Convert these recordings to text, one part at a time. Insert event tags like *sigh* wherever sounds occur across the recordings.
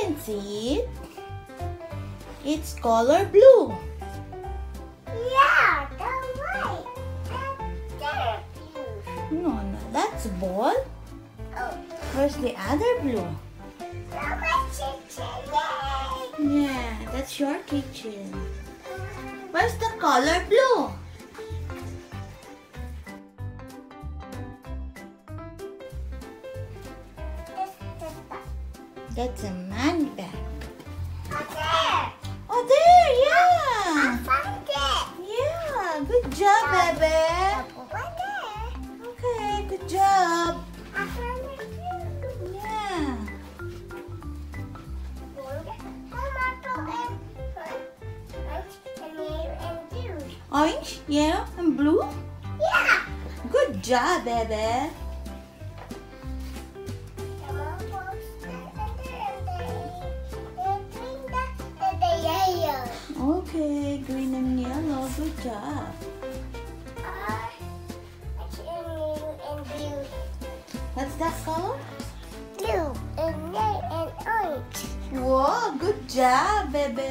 can see it. It's color blue. Yeah, the white. And there blue. No, no, that's ball. Oh, Where's the other blue? much chicken. Yeah, that's your kitchen. Where's the color blue? That's a money bag. Oh, there. Oh, there, I yeah. found it. Yeah, good job, baby. Over there. Okay, good job. I found it too. Yeah. Tomato and and yellow and blue. Orange, yellow, and blue. Yeah. Good job, baby. Job. Uh, yellow and blue. What's that color? Blue and red and orange. Whoa, good job, baby.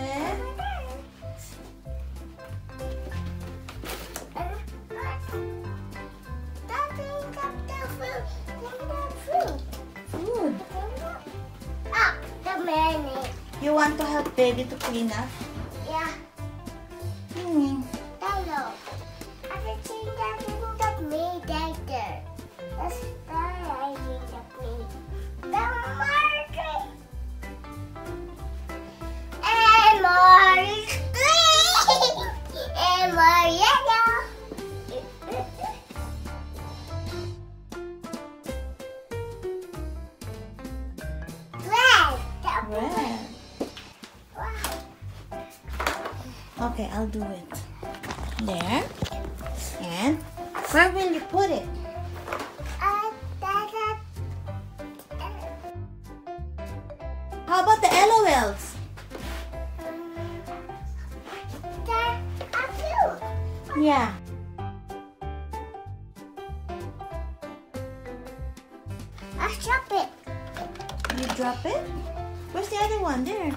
Ah, the mayonnaise. You want to help baby to clean up? Red. Okay, I'll do it. There. And where will you put it? How about the LOLs? that, a few. Yeah. I chop it. You drop it? Where's the other one? There.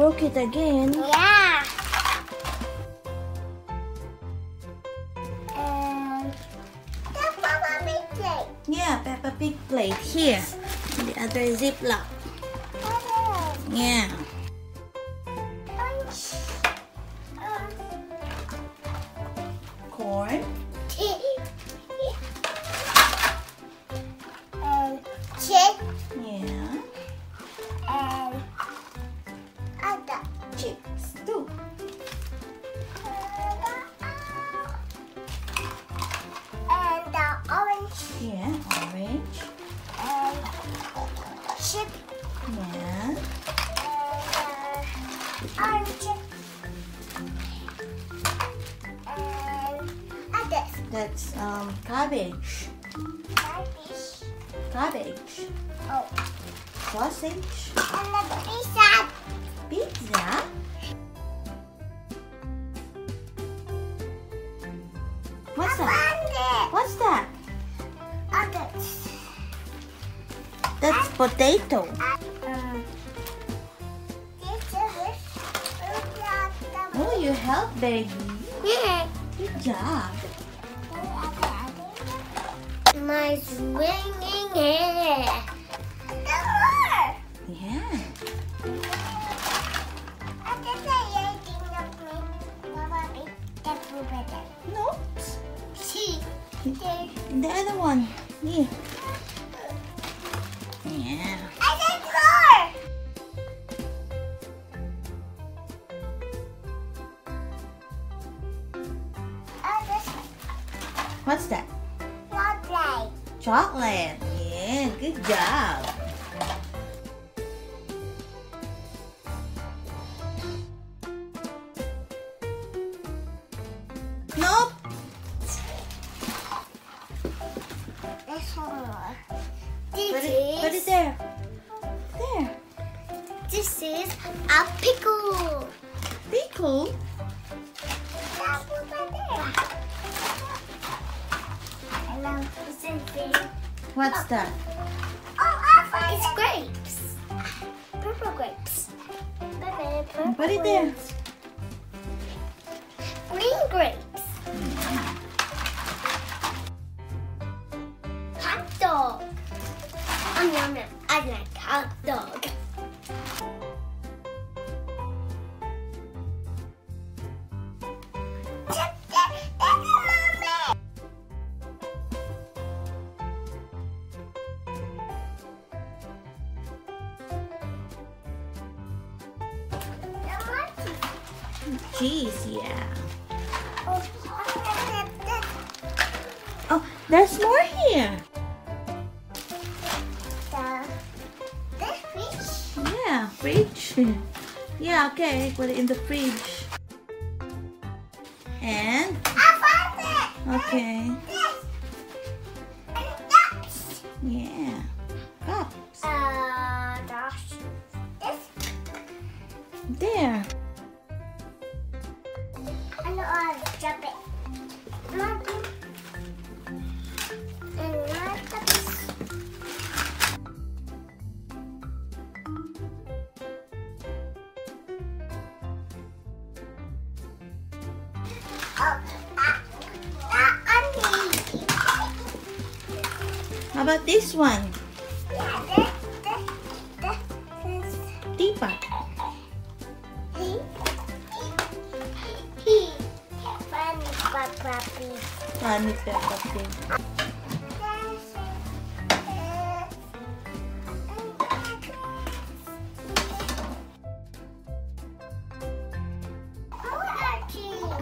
Broke it again. Yeah. And my big plate. Yeah, Peppa Pig plate. Here. The other ziplock. Okay. Yeah. Punch. Um, Corn. Um cabbage. Radish. Cabbage. Oh, Sausage. and the pizza. Pizza. What's I that? What's that? Others. That's potato. Um, this Oh, you help, baby. Yeah. Good job. My swinging hair. Yeah. I just say anything of me. Mama, big that will better. No. See. The other one. Here. Yeah. I said more. Oh, this What's that? Chocolate. Yeah, good job. Nope. There's one. Put it, put it is there. There. this is a pickle. Pickle. What's that? Oh, I found it's grapes. Purple grapes. Purple Put it there. Green grapes. Hot dog. Um, yum, yum. I like hot dog. Oh, there's more here. Yeah, fridge. Yeah, okay, put it in the fridge. And, I found it! okay, yeah. Cups. There. Drop it. About this one? Yeah, this. Teapot. Funny Peppa Pig.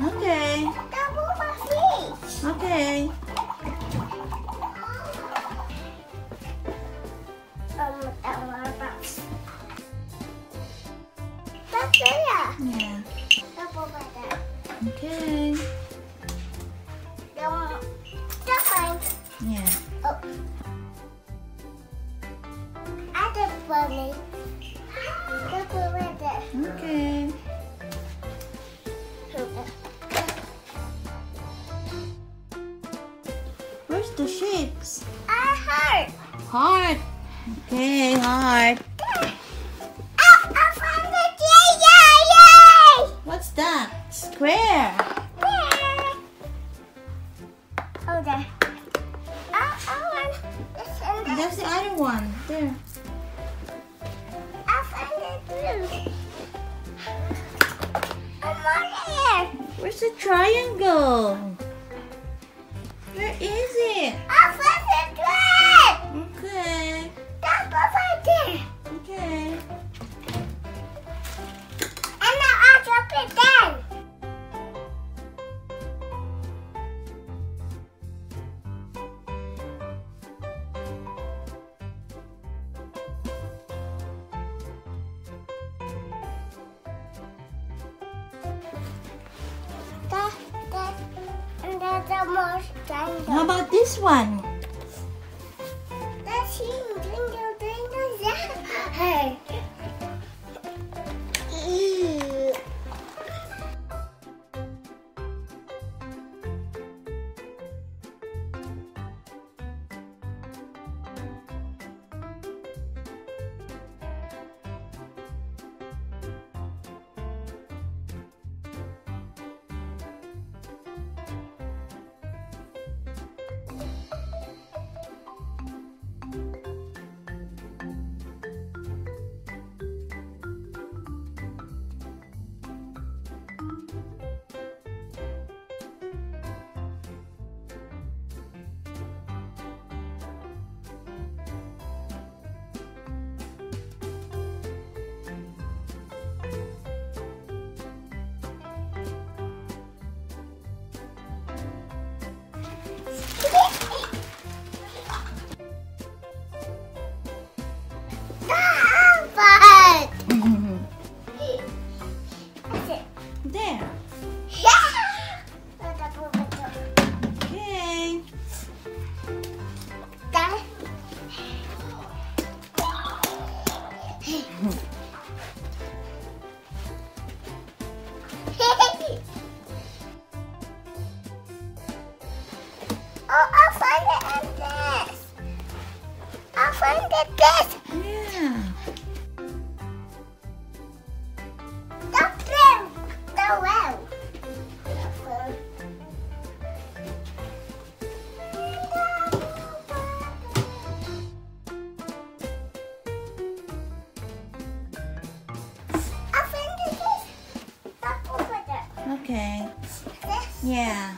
Okay, okay. The shapes? I heard. Heart. Okay, heart. Oh, I found it! Yay, yay, yay! What's that? Square. Oh, there. Oh, oh I want this and that. That's the other one. There. I found it blue. I'm on here. Where's the triangle? Where is it? I found it red. Okay. That's right there. Okay. And now I'll drop it down. How about this one? Found this. Yeah. The well. The well. I found this. That's over there. Okay. This. Yeah.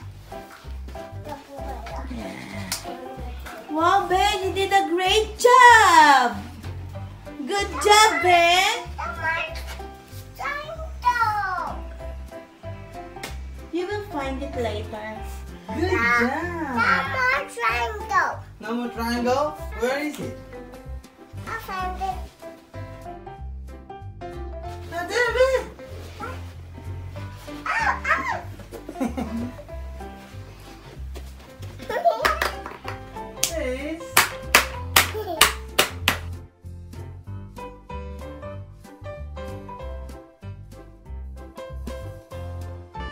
Good job, Ben. You will find it later. Good job. triangle. No more triangle. Where is it? I found it. Ah, there, there. Oh, Yes.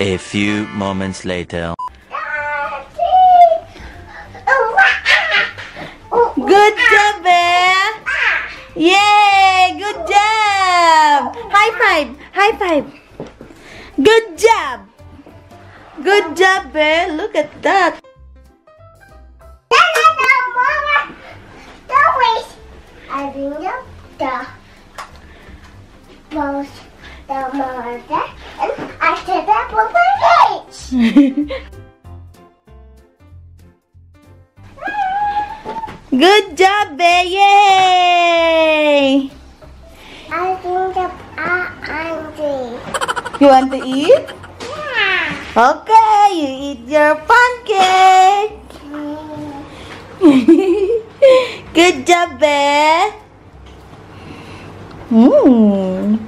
A few moments later. Good job, Ben. Yay! Good job. High five. High five. Good job. Good job, Bear! Look at that. I bring the the most the mother and said that my face. Good job, Ben. Yay! I think uh, Andre. You want to eat? Okay, you eat your pancake. *laughs* Good job, Bear. Mmm.